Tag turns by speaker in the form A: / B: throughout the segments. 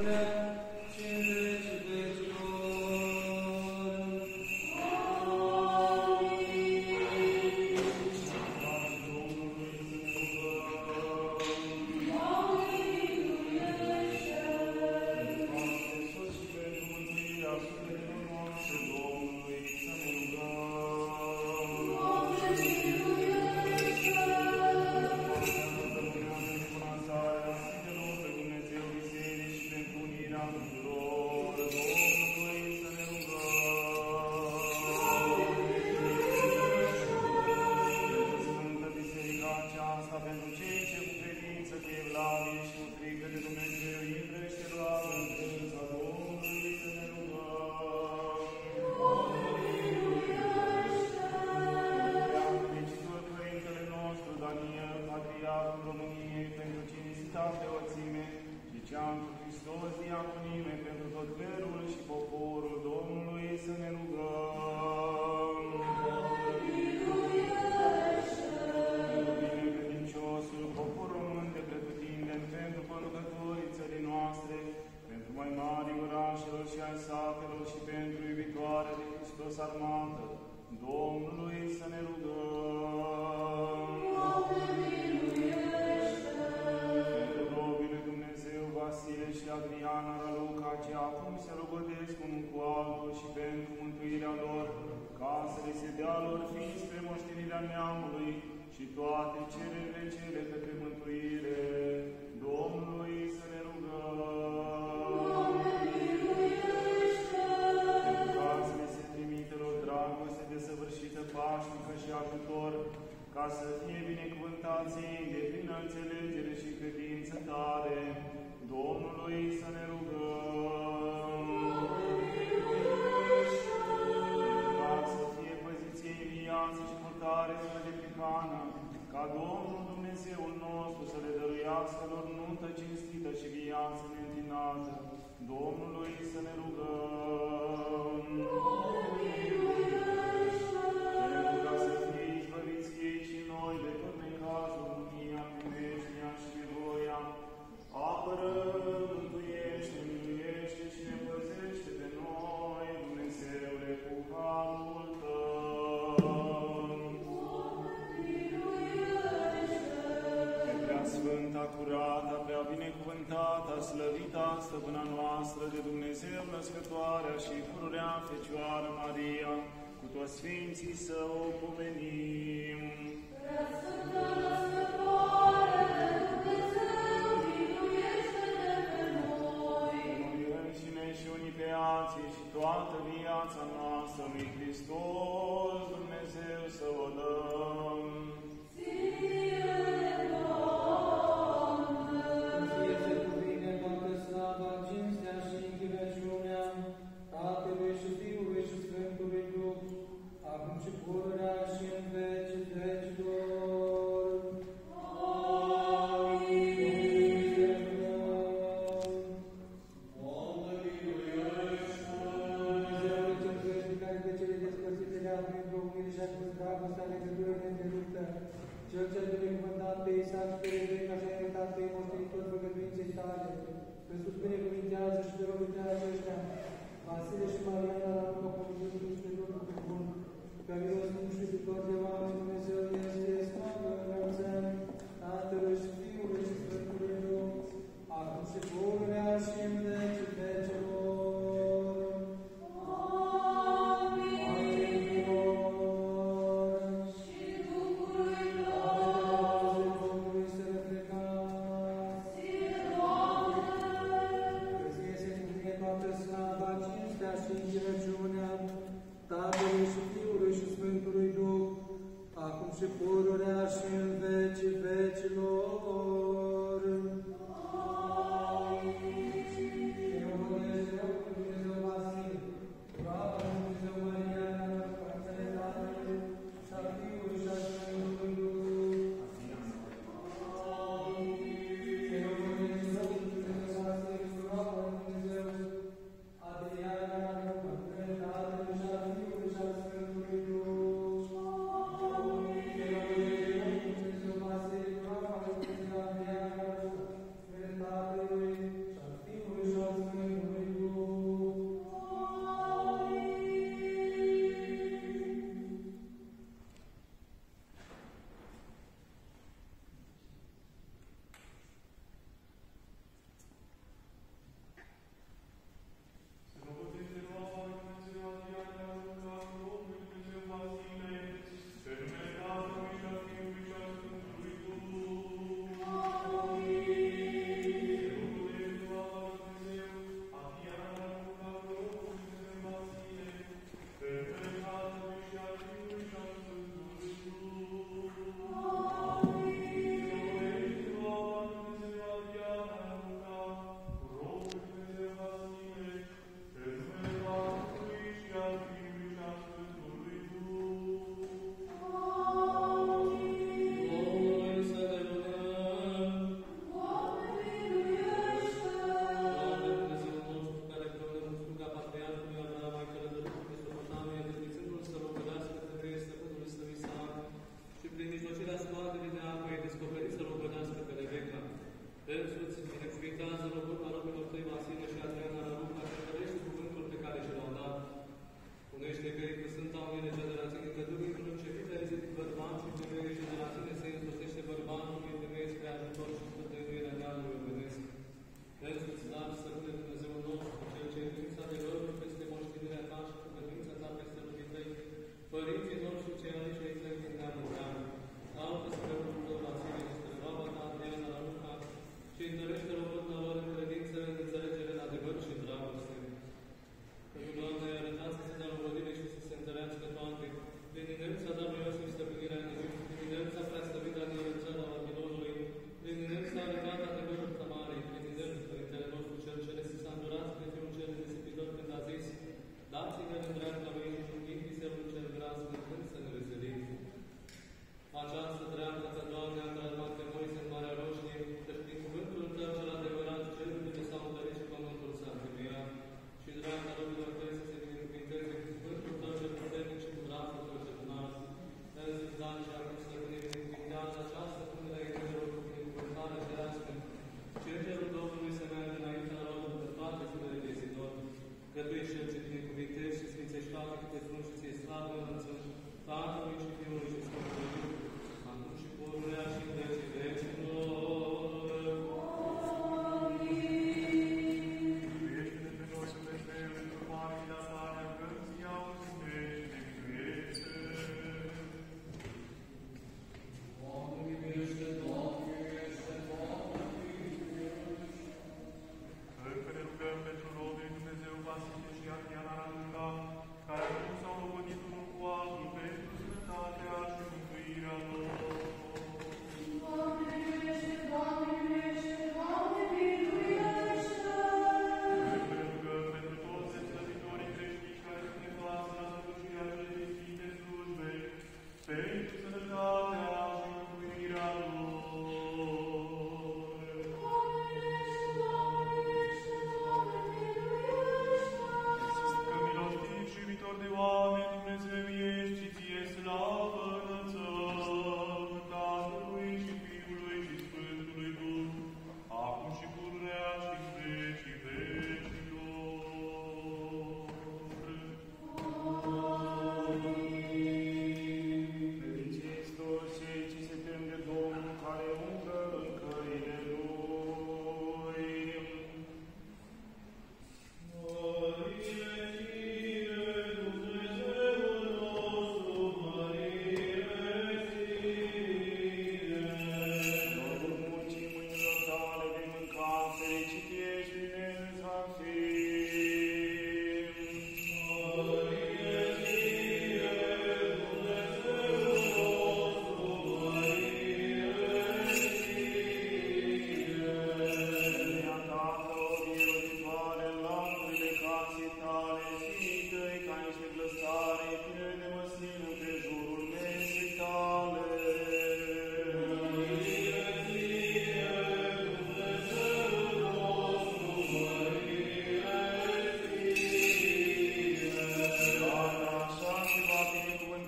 A: Amen.
B: sarmată, Domnului să ne rugăm. Pentru Dumnezeu, Vasile și Adriana Raluca, ce acum se rugădesc unul cu altul și pentru mântuirea lor, ca să le se dea lor fiind spre moștenirea neamului și toate cererile cele către mântuirea cântare Domnului să ne rugăm. Dar să fie păziție în viață și purtare până de prihană, ca Domnul Dumnezeul nostru să le dăruiască lor nuntă cinstită și viață neîntinată. Domnului să ne rugăm. slăvita stăpâna noastră de Dumnezeu, născătoarea și pururea Fecioară Maria, cu toți Sfinții să o pomenim.
A: Răsă!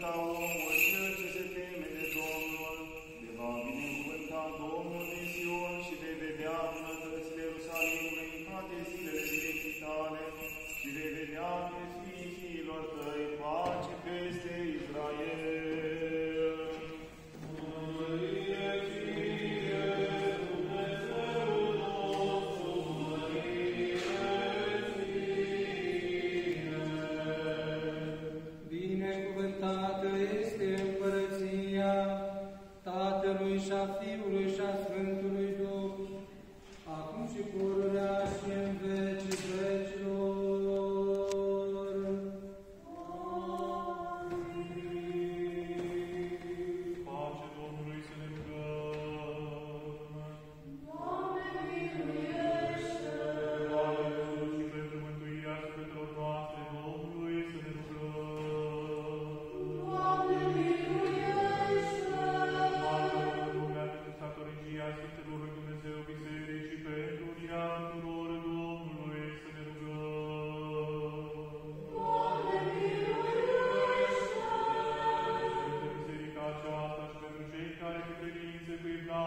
A: Tau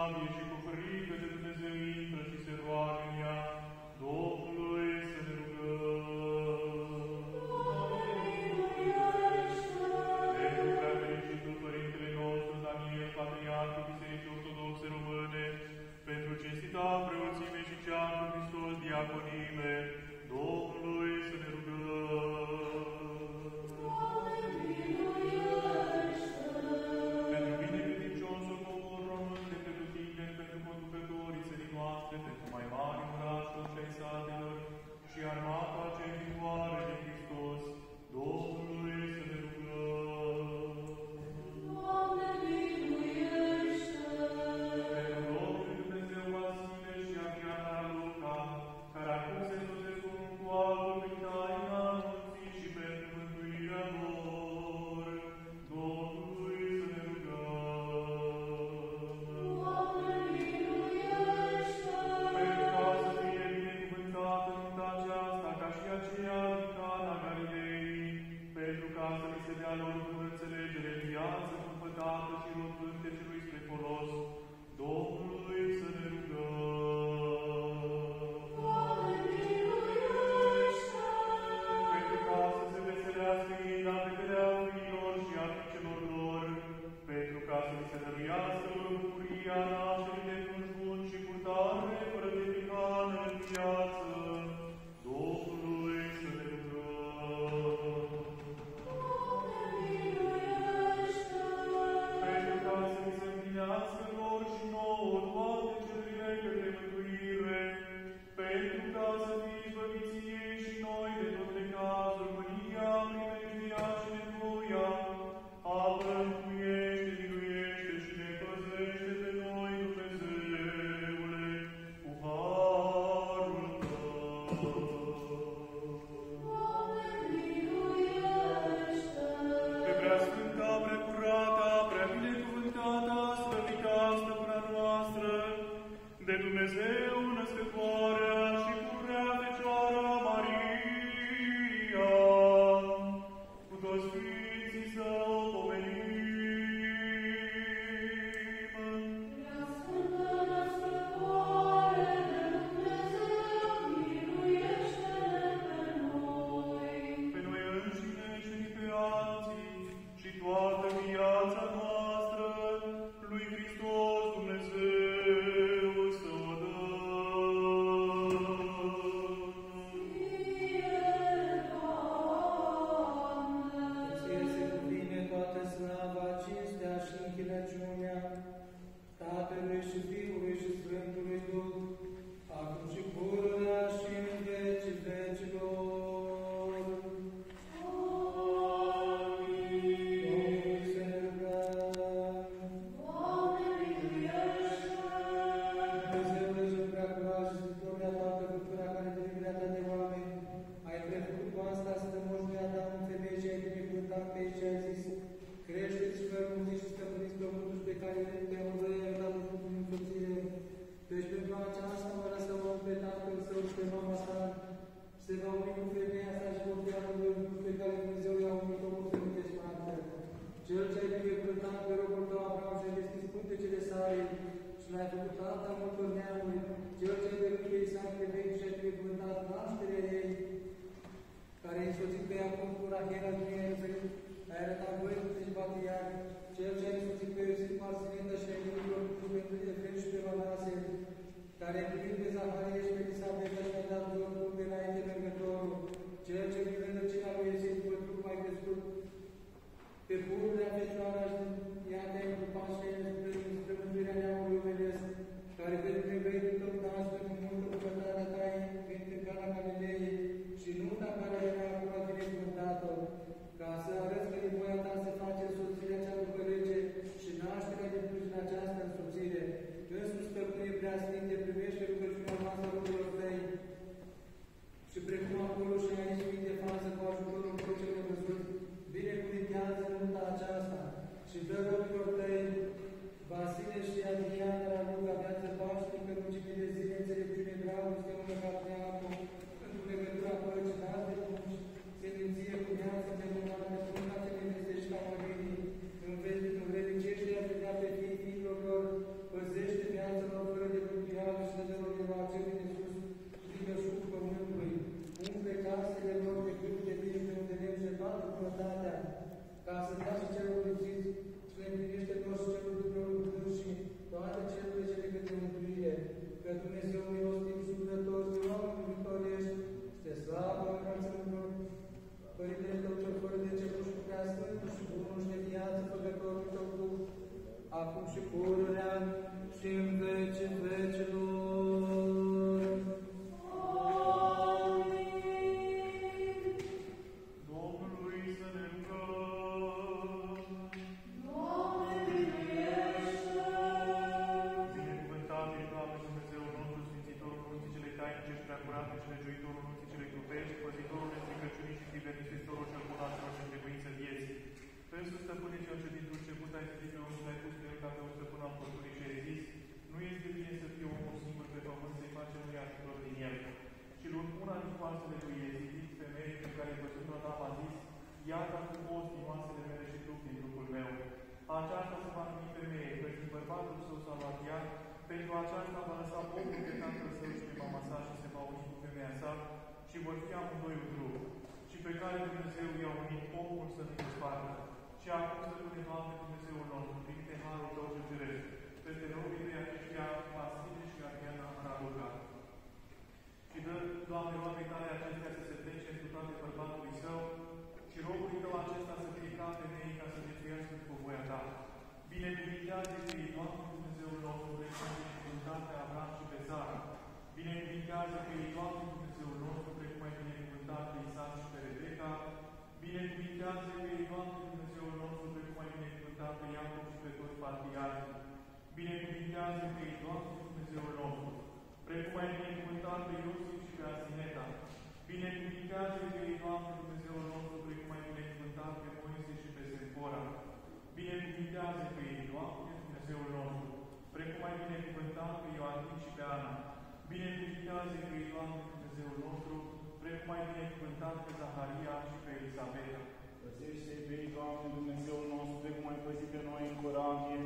A: cu evlavie cel ce a însuțit pe Iosif Marsilinda și a iubit pentru Efrem și pe Manase, care a primit pe Zaharie și pe Isabeta și a dat Domnul pe înainte mergătorul, cel ce prin rădăcina lui Iosif pe mai crescut, pe pururile aș fecioara și ea de-a și Dumnezeu
B: nostru, precum ai binecuvântat pe Zaharia și pe Elisabeta.
C: Păzește pe ei, Doamne, Dumnezeu nostru, precum ai păzit pe noi în corabie,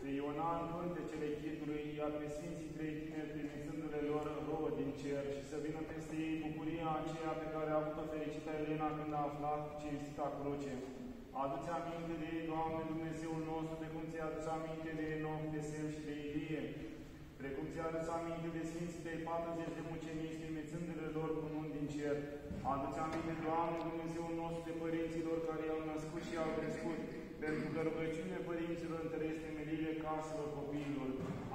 C: pe Ionan, pântecele chitului, iar pe Sfinții trei tineri, trimițându-le lor rouă din cer și să vină peste ei bucuria aceea pe care a avut-o fericită Elena când a aflat cinstita cruce. Adu-ți aminte de ei, Doamne, Dumnezeul nostru, de cum ți-ai adus aminte de Enoch, de Sem și de Ilie, precum ți-a adus aminte de Sfinții tăi 40 de mucenici, trimițându-le lor cu un din cer. Adu-ți aminte, Doamne, Dumnezeul nostru de părinților care i-au născut și i-au crescut, pentru că rugăciunile părinților întărește merile caselor copiilor.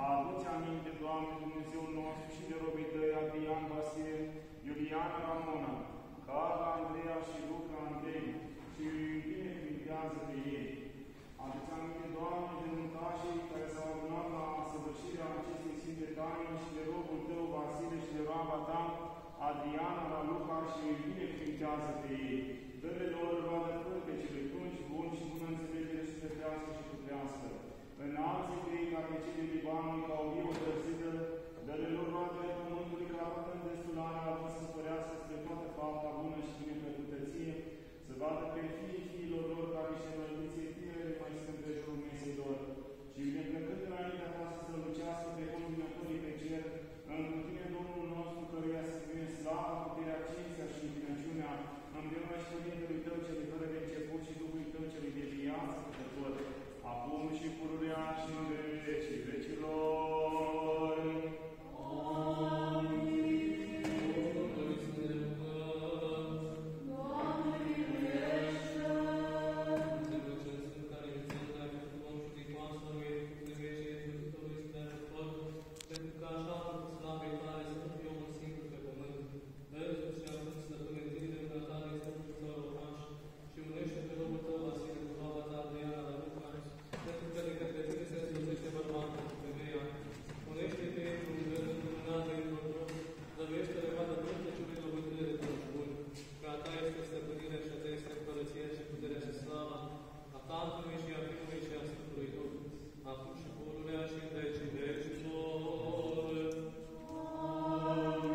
C: Adu-ți aminte, Doamne, Dumnezeul nostru și de robii tăi, Adrian Vasile, Iuliana Ramona, Carla Andreea și Luca Andrei, și binecuvintează pe ei. Aduți aminte, Doamne, de muntașii care s-au săvârșirea acestei Sfinte Taine și de robul tău, Vasile, și de roaba ta, Adriana, Raluca și binecuvintează-te ei. Dă-le lor roadă pânte și de tunci bun și bună înțelegere și să trească și cutrească. Înalță-te ei ca pe cei de Libanului, ca o